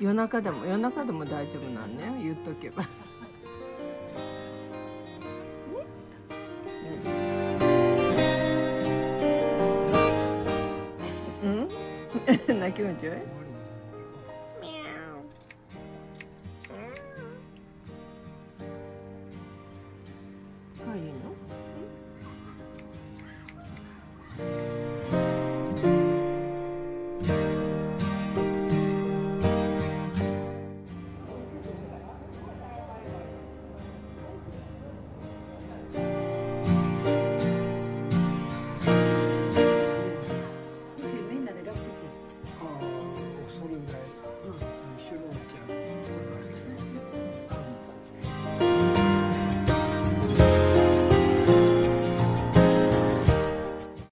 夜中でも夜中でも大丈夫なんね言っとけば。泣き虫？よ。かいいの？